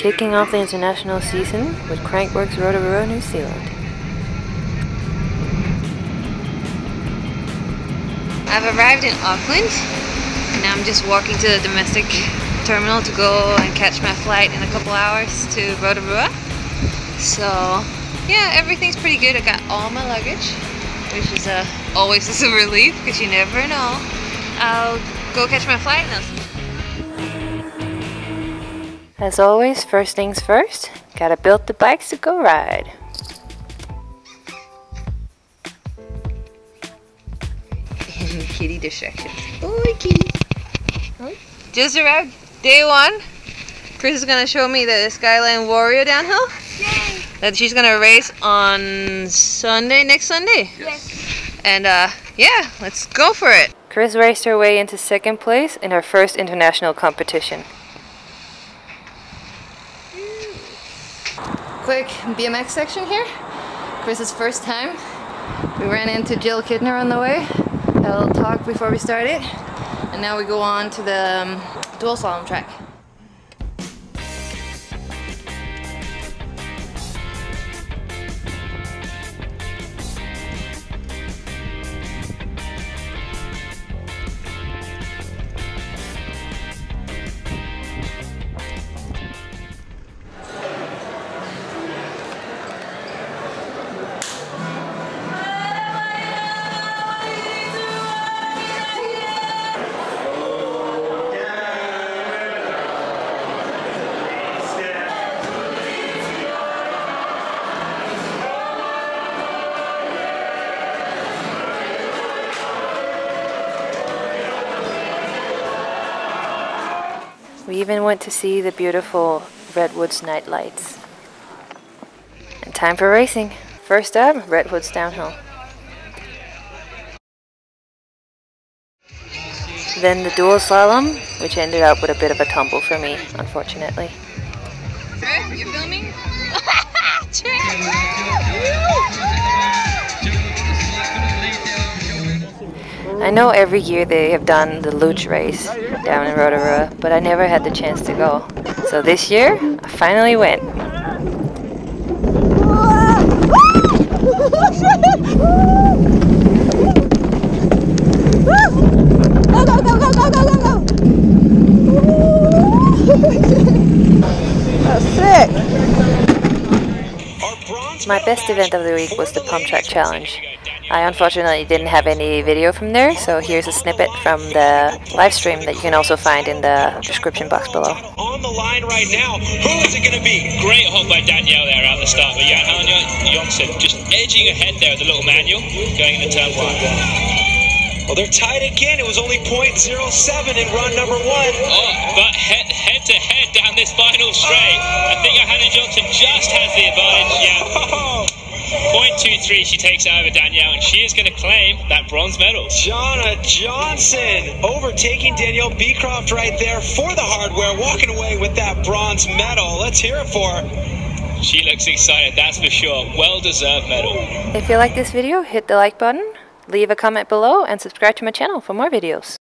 Kicking off the international season with Crankworx Rotorua, New Zealand. I've arrived in Auckland and now I'm just walking to the domestic terminal to go and catch my flight in a couple hours to Rotorua. So yeah, everything's pretty good. I got all my luggage, which is uh, always a relief because you never know. I'll go catch my flight I'll as always, first things first, gotta build the bikes to go ride. kitty distractions. Oi, kitty. Just arrived day one. Chris is gonna show me the Skyline Warrior downhill. Yay. That she's gonna race on Sunday, next Sunday. Yes. And uh, yeah, let's go for it. Chris raced her way into second place in her first international competition. Quick BMX section here. Chris's first time. We ran into Jill Kintner on the way. Had a little talk before we started. And now we go on to the um, dual slalom track. We even went to see the beautiful Redwoods night lights. And time for racing. First up, Redwoods downhill. Then the dual slalom, which ended up with a bit of a tumble for me, unfortunately. Hey, you filming? I know every year they have done the Luge race down in Rotorua, but I never had the chance to go. So this year, I finally went. Go, go, go, go, go, go, go, That's sick! My best event of the week was the Pump Track Challenge. I unfortunately didn't have any video from there, so here's a snippet from the live stream that you can also find in the description box below. On the line right now, who is it going to be? Great hold by Danielle there at the start, but Jan Helena Johnsen just edging ahead there, with a little manual, going into turn one. Well, they're tied again. It was only 0.07 in run number one. Oh, but head, head to head down this final straight. Oh. I think Johanna Johnsen just has the advantage. Yeah. Oh. 0.23 she takes over Danielle, and she is going to claim that bronze medal. Jonna Johnsen overtaking Danielle Beecroft right there for the hardware, walking away with that bronze medal. Let's hear it for her. She looks excited, that's for sure. Well deserved medal. If you like this video, hit the like button, leave a comment below, and subscribe to my channel for more videos.